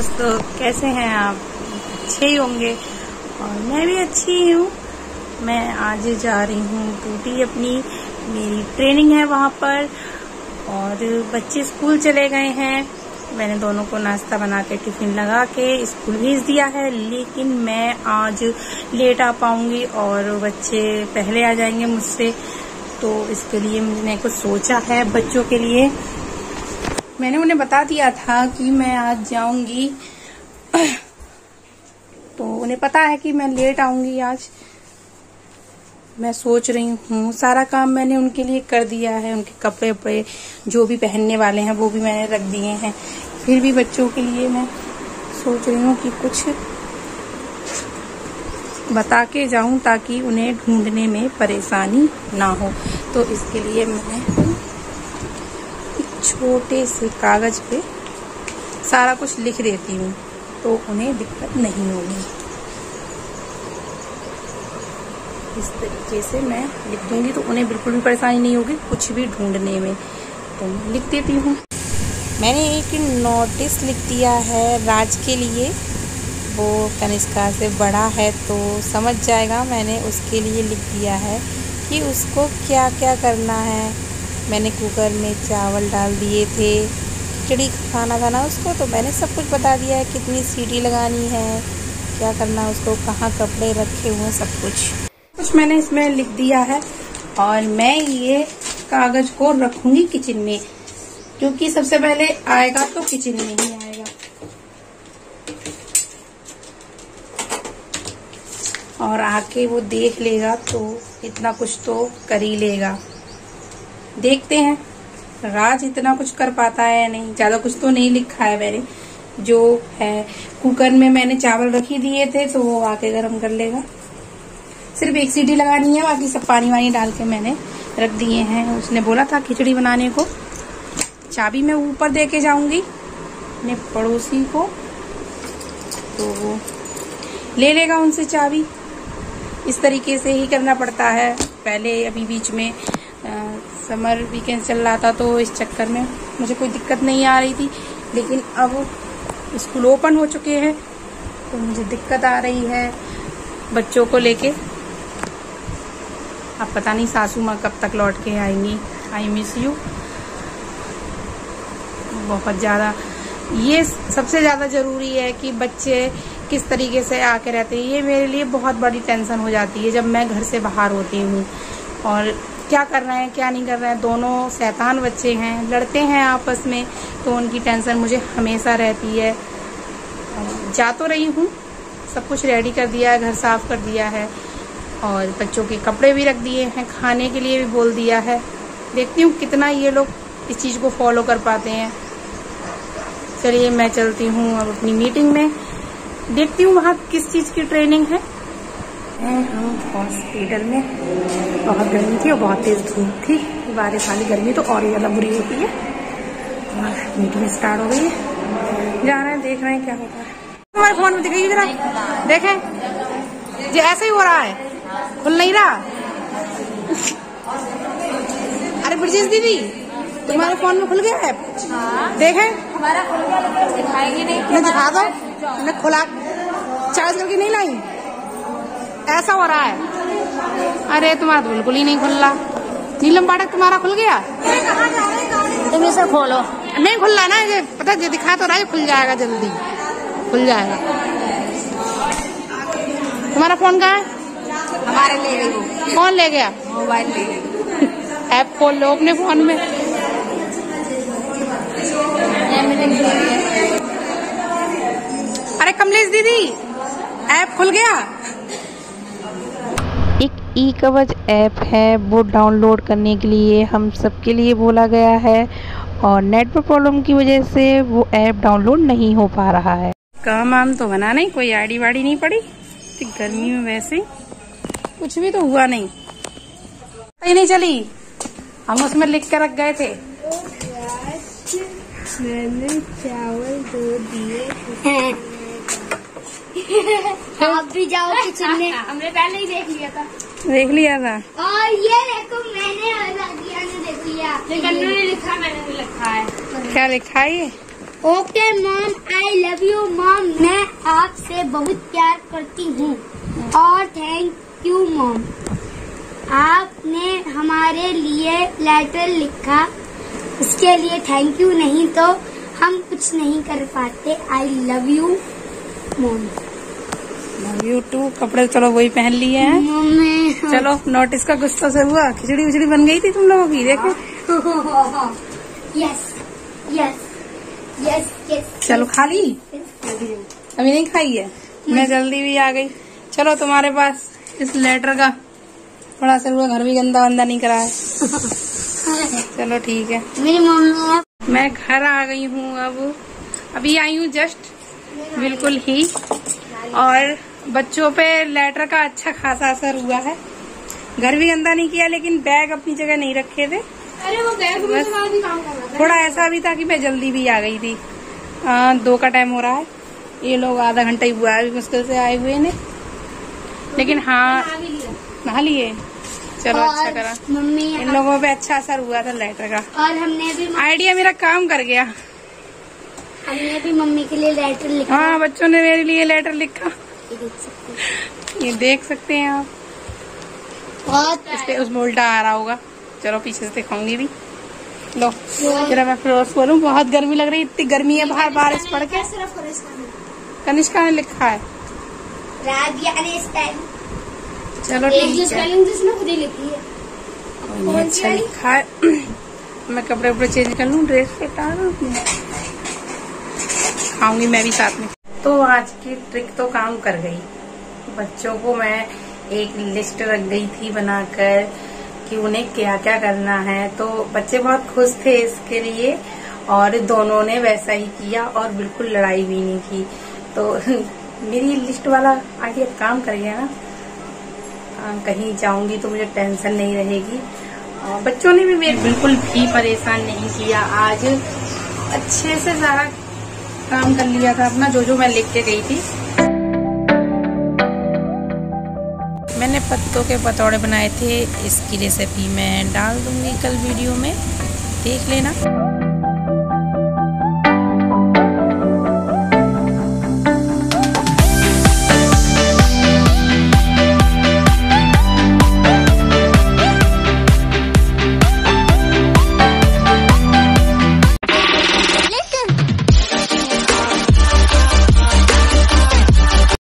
दोस्तों कैसे हैं आप? अच्छे ही होंगे। और मैं भी अच्छी ही हूँ। मैं आज जा रही हूँ टूटी अपनी। मेरी ट्रेनिंग है वहाँ पर। और बच्चे स्कूल चले गए हैं। मैंने दोनों को नाश्ता बना के टिफ़िन लगा के स्कूल भेज दिया है। लेकिन मैं आज लेट आ पाऊँगी और बच्चे पहले आ जाएँगे मुझसे। तो इसके लिए मैंने कुछ सोचा है बच्चों के लिए। मैंने उन्हें बता दिया था कि मैं आज जाऊँगी। तो उन्हें पता है कि मैं लेट आऊँगी आज। मैं सोच रही हूँ, सारा काम मैंने उनके लिए कर दिया है। उनके कपड़े वपड़े जो भी पहनने वाले हैं, वो भी मैंने रख दिए हैं। फिर भी बच्चों के लिए मैं सोच रही हूँ कि कुछ बता के जाऊँ ताकि उन्हें ढूँढने में परेशानी ना हो। तो इसके लिए मैंने छोटे से कागज़ पे सारा कुछ लिख देती हूँ तो उन्हें दिक्कत नहीं होगी। इस तरीके से मैं लिख दूँगी तो उन्हें बिल्कुल भी परेशानी नहीं होगी, कुछ भी ढूँढने में। तो लिख देती हूँ। मैंने एक नोटिस लिख दिया है, राज के लिए। वो कनिष्का से बड़ा है तो समझ जाएगा, मैंने उसके लिए लिख दिया है कि उसको क्या क्या करना है। मैंने कुकर में चावल डाल दिए थे, खिचड़ी खाना था ना उसको तो मैंने सब कुछ बता दिया है कितनी सीटी लगानी है, क्या करना उसको, कहाँ कपड़े रखे हुए सब कुछ। कुछ मैंने इसमें लिख दिया है और मैं ये कागज़ को रखूँगी किचन में, क्योंकि सबसे पहले आएगा तो किचन में ही आएगा। और आके वो देख लेगा तो इतना कुछ तो कर ही लेगा। देखते हैं, राज इतना कुछ कर पाता है या नहीं? ज़्यादा कुछ तो नहीं लिखा है मैंने। जो है, कुकर में मैंने चावल रख दिए थे तो वो आके गर्म कर लेगा। सिर्फ़ एक सीटी लगानी है, बाकी सब पानी वानी डाल के मैंने रख दिए हैं। उसने बोला था खिचड़ी बनाने को। चाबी मैं ऊपर दे के जाऊँगी, अपने पड़ोसी को। तो वो ले लेगा उनसे चाबी। इस तरीके से ही करना पड़ता है। पहले अभी बीच में समर वीकेंड चल रहा था तो इस चक्कर में मुझे कोई दिक्कत नहीं आ रही थी, लेकिन अब स्कूल ओपन हो चुके हैं तो मुझे दिक्कत आ रही है बच्चों को लेके। अब पता नहीं सासू माँ कब तक लौट के आएँगी। आई मिस यू बहुत ज़्यादा। ये सबसे ज़्यादा ज़रूरी है कि बच्चे किस तरीके से आके रहते हैं। ये मेरे लिए बहुत बड़ी टेंशन हो जाती है जब मैं घर से बाहर होती हूँ। और क्या कर रहे हैं, क्या नहीं कर रहे हैं, दोनों शैतान बच्चे हैं, लड़ते हैं आपस में तो उनकी टेंशन मुझे हमेशा रहती है। जा तो रही हूँ, सब कुछ रेडी कर दिया है, घर साफ़ कर दिया है, और बच्चों के कपड़े भी रख दिए हैं, खाने के लिए भी बोल दिया है। देखती हूँ कितना ये लोग इस चीज़ को फॉलो कर पाते हैं। चलिए मैं चलती हूँ अब अपनी मीटिंग में। देखती हूँ वहाँ किस चीज़ की ट्रेनिंग है। हम हॉस्पिटल में बहुत गर्मी थी और बहुत तेज धूप थी। बारिश वाली गर्मी तो और ज़्यादा बुरी होती है। और मीटिंग स्टार्ट हो गई है। जा रहे हैं देख रहे हैं क्या होता है। तुम्हारे फ़ोन में दिखाइए जरा। देखें। जो ऐसे ही हो रहा है। खुल नहीं रहा। अरे ब्रजेश दीदी तुम्हारे फ़ोन में खुल गया है? हाँ। देखें। हमारा खुल गया दिखाएँगे नहीं। दिखा दो। खुला। चार्ज करके नहीं लाई। ऐसा हो रहा है? अरे तुम्हारा तो बिल्कुल ही नहीं खुल रहा। नीलम पाठक तुम्हारा खुल गया? तुम इसे खोलो। नहीं खुल रहा ना ये पता ये दिखा तो रहा है खुल जाएगा जल्दी। खुल जाएगा। तुम्हारा फ़ोन कहाँ है? हमारे ले वो। कौन ले गया? मोबाइल ले गई ऐप खोल लो अपने फ़ोन में। अरे कमलेश दीदी ऐप खुल गया? एक ई कवच ऐप है वो डाउनलोड करने के लिए हम सबके लिए बोला गया है और नेटवर्क प्रॉब्लम की वजह से वो ऐप डाउनलोड नहीं हो पा रहा है। काम वाम तो बना नहीं कोई आईडी वाड़ी नहीं पड़ी। गर्मी में वैसे कुछ भी तो हुआ नहीं। ही नहीं चली। हम उसमें लिख कर रख गए थे। मैंने चावल दो दिए। आप भी जाओ किचन में हमने पहले ही देख लिया था। देख लिया था? और ये देखो मैंने दिया ने देख लिया ने लिखा मैंने भी लिखा है। क्या लिखा है ये? Okay mom I love you. Mom मैं आपसे बहुत प्यार करती हूँ। और थैंक यू मॉम। आपने हमारे लिए लेटर लिखा। उसके लिए थैंक यू नहीं तो हम कुछ नहीं कर पाते। I love you mom. You too कपड़े चलो वही पहन लिए हैं। चलो नोटिस का गुस्सा से हुआ खिचड़ी उचड़ी बन गई थी तुम लोगों की देखो। यस यस यस यस चलो खा ली? अभी नहीं खाई है? मैं जल्दी भी आ गई। चलो तुम्हारे पास इस लेटर का थोड़ा सा हुआ घर भी गंदा वंदा नहीं करा है। चलो ठीक है। मेरी मम्मी मैं घर आ गई हूँ अब। अभी आई हूँ जस्ट बिल्कुल ही। और बच्चों पे लेटर का अच्छा खासा असर हुआ है। घर भी गंदा नहीं किया लेकिन बैग अपनी जगह नहीं रखे थे। अरे वो बैग बस भी काम कर रहा थोड़ा ऐसा भी था कि मैं जल्दी भी आ गई थी। आ, दो का टाइम हो रहा है। ये लोग आधा घंटा ही हुआ है अभी मुश्किल से आए हुए ने लेकिन हाँ था नहा लिए। चलो अच्छा करा। मम्मी इन लोगों पे अच्छा असर हुआ था लेटर का। और हमने भी आइडिया मेरा काम कर गया। हमने भी मम्मी के लिए लेटर लिखा। हाँ बच्चों ने मेरे लिए लेटर लिखा। ये देख सकते हैं। ये देख सकते हैं आप। बहुत इस पे उसमें उल्टा आ रहा होगा। चलो पीछे से दिखाऊँगी भी। लो जरा मैं फिरोज बोलूँ बहुत गर्मी लग रही है इतनी गर्मी है बाहर बारिश पड़ के। कनिष्का ने लिखा है। चलो ठीक है। अच्छा लिखा है। मैं कपड़े उपड़े चेंज कर लूँ ड्रेस पे डाल खाऊँगी मैं भी साथ में। तो आज की ट्रिक तो काम कर गई। बच्चों को मैं एक लिस्ट रख गई थी बनाकर कि उन्हें क्या क्या करना है। तो बच्चे बहुत खुश थे इसके लिए और दोनों ने वैसा ही किया और बिल्कुल लड़ाई भी नहीं की। तो मेरी लिस्ट वाला आइडिया काम कर गया ना। आ, कहीं जाऊँगी तो मुझे टेंशन नहीं रहेगी। बच्चों ने भी मेरे बिल्कुल भी परेशान नहीं किया। आज अच्छे से सारा काम कर लिया था अपना जो जो मैं लिख के गई थी। मैंने पत्तों के पतौड़े बनाए थे, इसकी रेसिपी मैं डाल दूँगी कल वीडियो में। देख लेना।